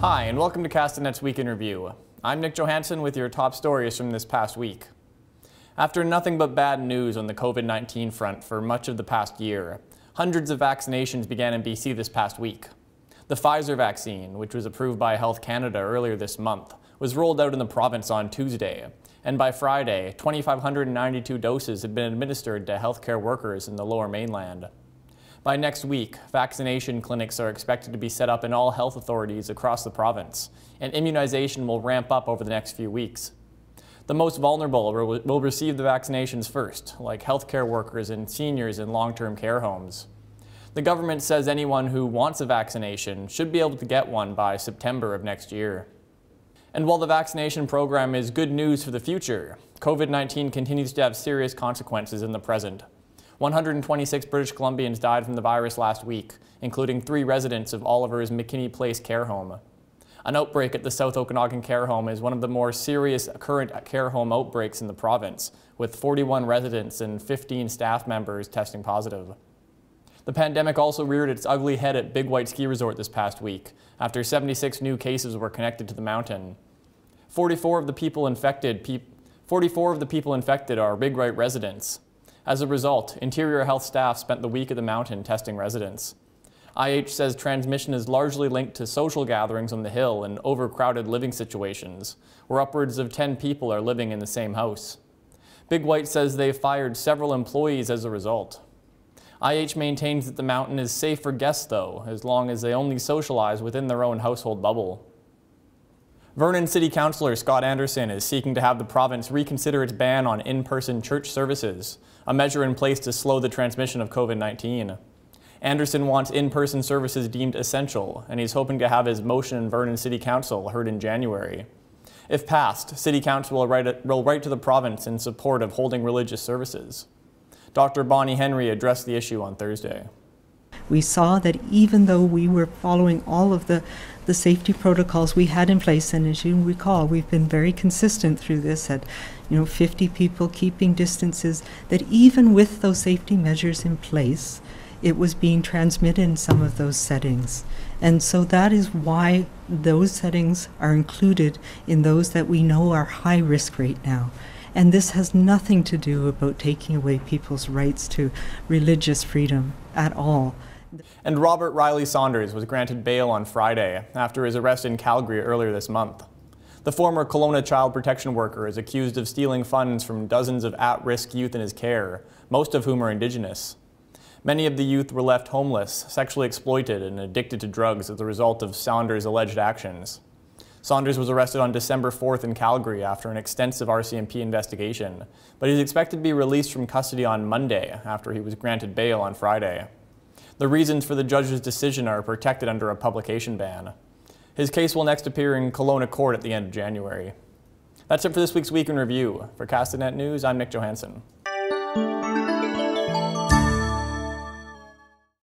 Hi, and welcome to Castanet's Week in Review. I'm Nich Johansen with your top stories from this past week. After nothing but bad news on the COVID-19 front for much of the past year, hundreds of vaccinations began in BC this past week. The Pfizer vaccine, which was approved by Health Canada earlier this month, was rolled out in the province on Tuesday, and by Friday, 2,592 doses had been administered to healthcare workers in the lower mainland. By next week, vaccination clinics are expected to be set up in all health authorities across the province, and immunization will ramp up over the next few weeks. The most vulnerable will receive the vaccinations first, like healthcare workers and seniors in long-term care homes. The government says anyone who wants a vaccination should be able to get one by September of next year. And while the vaccination program is good news for the future, COVID-19 continues to have serious consequences in the present. 126 British Columbians died from the virus last week, including three residents of Oliver's McKinney Place care home. An outbreak at the South Okanagan care home is one of the more serious current care home outbreaks in the province, with 41 residents and 15 staff members testing positive. The pandemic also reared its ugly head at Big White Ski Resort this past week, after 76 new cases were connected to the mountain. 44 of the people infected, pe 44 of the people infected are Big White residents, as a result, Interior Health staff spent the week at the mountain testing residents. IH says transmission is largely linked to social gatherings on the hill and overcrowded living situations, where upwards of 10 people are living in the same house. Big White says they've fired several employees as a result. IH maintains that the mountain is safe for guests, though, as long as they only socialize within their own household bubble. Vernon City Councillor Scott Anderson is seeking to have the province reconsider its ban on in-person church services, a measure in place to slow the transmission of COVID-19. Anderson wants in-person services deemed essential, and he's hoping to have his motion in Vernon City Council heard in January. If passed, City Council will write, will write to the province in support of holding religious services. Dr. Bonnie Henry addressed the issue on Thursday. We saw that even though we were following all of the, the safety protocols we had in place, and as you recall, we've been very consistent through this at you know 50 people keeping distances, that even with those safety measures in place, it was being transmitted in some of those settings. And so that is why those settings are included in those that we know are high risk right now. And this has nothing to do about taking away people's rights to religious freedom at all. And Robert Riley Saunders was granted bail on Friday after his arrest in Calgary earlier this month. The former Kelowna child protection worker is accused of stealing funds from dozens of at-risk youth in his care, most of whom are Indigenous. Many of the youth were left homeless, sexually exploited, and addicted to drugs as a result of Saunders' alleged actions. Saunders was arrested on December 4th in Calgary after an extensive RCMP investigation, but he's expected to be released from custody on Monday after he was granted bail on Friday. The reasons for the judge's decision are protected under a publication ban. His case will next appear in Kelowna court at the end of January. That's it for this week's Week in Review. For Castanet News, I'm Nich Johansen.